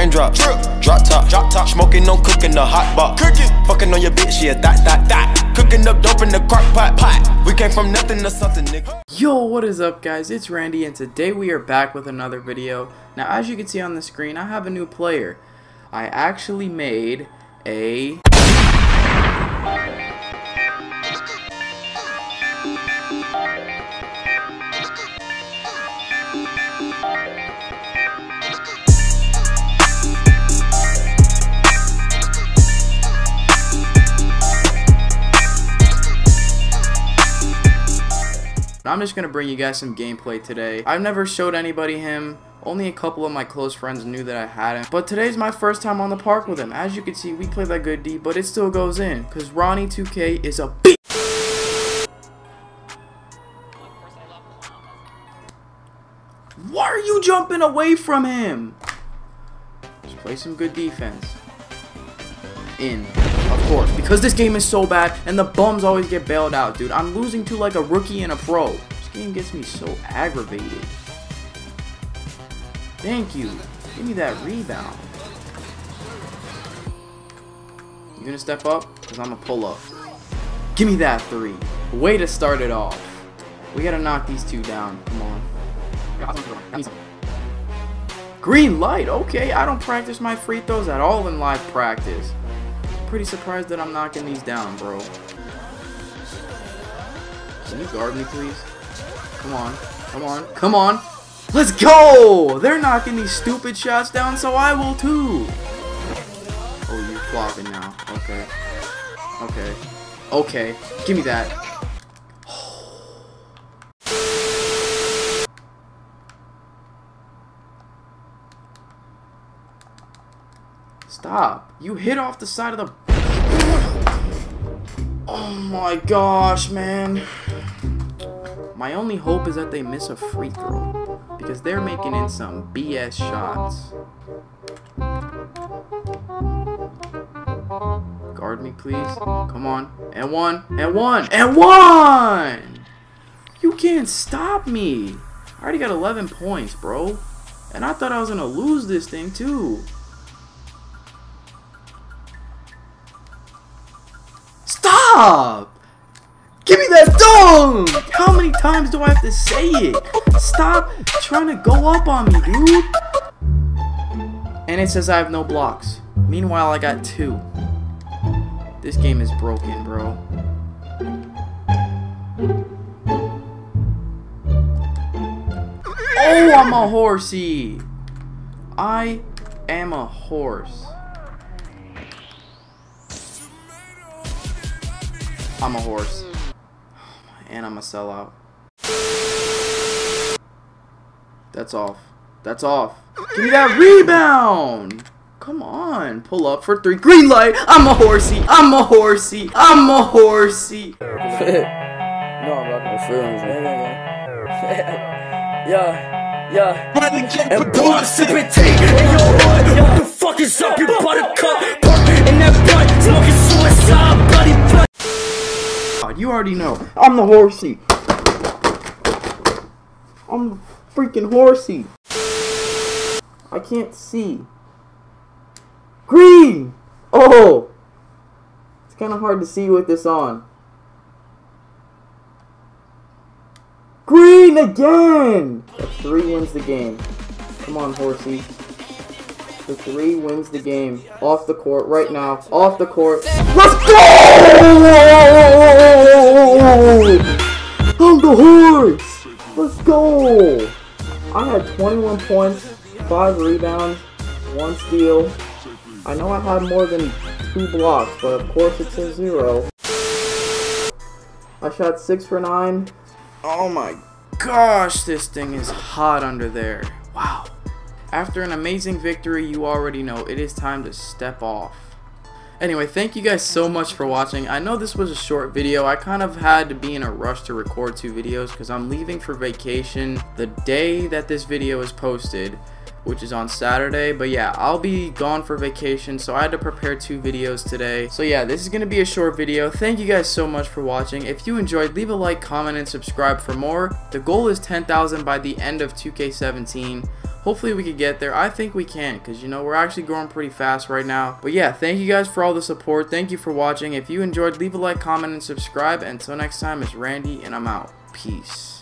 raindrop, drip, drop top, drop top, smoking on cooking the hot box, cooking, fucking on your bitch, yeah, that, that, that, cooking up dope in the crock pot, pot. We came from nothing to something, nigga. Yo, what is up guys? It's Randy and today we are back with another video. Now as you can see on the screen, I have a new player. I actually made a I'm just gonna bring you guys some gameplay today. I've never showed anybody him. Only a couple of my close friends knew that I had him. But today's my first time on the park with him. As you can see, we play that good D, but it still goes in. Because Ronnie 2K is a. Why are you jumping away from him? Just play some good defense. In. Of course. Because this game is so bad and the bums always get bailed out, dude. I'm losing to like a rookie and a pro. This game gets me so aggravated. Thank you. Give me that rebound. You gonna step up? Because I'm gonna pull up. Give me that three. Way to start it off. We gotta knock these two down. Come on. Green light. Okay, I don't practice my free throws at all in live practice. Pretty surprised that I'm knocking these down, bro. Can you guard me, please? Come on. Come on. Come on. Let's go! They're knocking these stupid shots down, so I will too. Oh, you're flopping now. Okay. Okay. Okay. Give me that. Stop. You hit off the side of the... Oh my gosh, man. My only hope is that they miss a free throw. Because they're making in some BS shots. Guard me, please. Come on. And one. And one. And one! You can't stop me. I already got 11 points, bro. And I thought I was going to lose this thing, too. Stop! Give me that dunk! How many times do I have to say it? Stop trying to go up on me, dude. And it says I have no blocks. Meanwhile, I got two. This game is broken, bro. Oh, I'm a horsey. I am a horse. I'm a horse. And I'm a sellout. That's off. That's off. Give me that rebound! Come on. Pull up for three. Green light! I'm a horsey! I'm a horsey! I'm a horsey! no, I'm rocking the feelings, Yeah, yeah. And blood sipping tea in your hood. What the fuck is up, you already know. I'm the horsey. I'm the freaking horsey. I can't see. Green! Oh! It's kind of hard to see with this on. Green again! The three wins the game. Come on, horsey. The three wins the game. Off the court right now. Off the court. Let's go! Oh! I'm the horse! Let's go! I had 21 points, 5 rebounds, 1 steal. I know I had more than 2 blocks, but of course it's a 0. I shot 6 for 9. Oh my gosh, this thing is hot under there. Wow. After an amazing victory, you already know it is time to step off. Anyway, thank you guys so much for watching. I know this was a short video. I kind of had to be in a rush to record two videos because I'm leaving for vacation the day that this video is posted which is on Saturday. But yeah, I'll be gone for vacation, so I had to prepare two videos today. So yeah, this is going to be a short video. Thank you guys so much for watching. If you enjoyed, leave a like, comment, and subscribe for more. The goal is 10,000 by the end of 2K17. Hopefully we could get there. I think we can because, you know, we're actually growing pretty fast right now. But yeah, thank you guys for all the support. Thank you for watching. If you enjoyed, leave a like, comment, and subscribe. Until next time, it's Randy, and I'm out. Peace.